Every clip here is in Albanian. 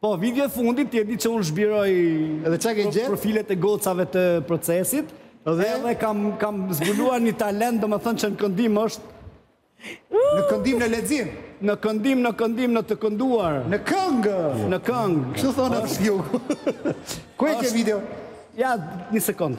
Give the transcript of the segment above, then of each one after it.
Po, video e fundit, ti e di që unë zhbiroj edhe profilet e gocave të procesit dhe edhe kam kam zbuluar një talent, domethënë që në këndim është Në këndim në lexim, në këndim, në këndim, në të kënduar, në këngë. në këngë. Kështu thonë ata nga jugu. Ku e ke videon? Ja, një sekond.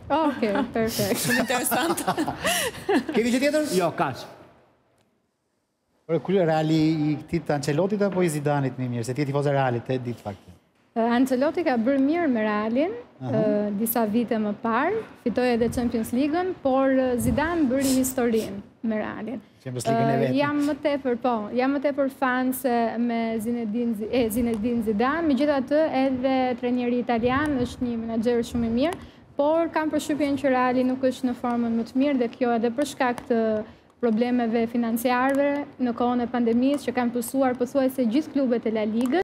Oh, ok, perfekt. Shumë interesant. Kemi gjë tjetër? Jo, kaq. Po Reali i këtij, i Ancelotit apo i Zidanit më i mirë? Se ti je tifoze e Realit, e di atë faktin. Ancelotti ka bërë mirë me Realin disa vite më parë, fitoi edhe Champions League-ën, por Zidane bëri historinë me Realin. Champions League-in e vetme. Jam më tepër, po, jam më tepër fanse me Zinedine, e, Zinedine Zidane, megjithatë edhe trajneri italian është një menaxher shumë i mirë, por kam përshtypjen që Reali nuk është në formën më të mirë dhe kjo edhe për shkak të problemeve financiare në kohën e pandemisë që kanë pësuar pothuajse gjithë klubet e La Ligës.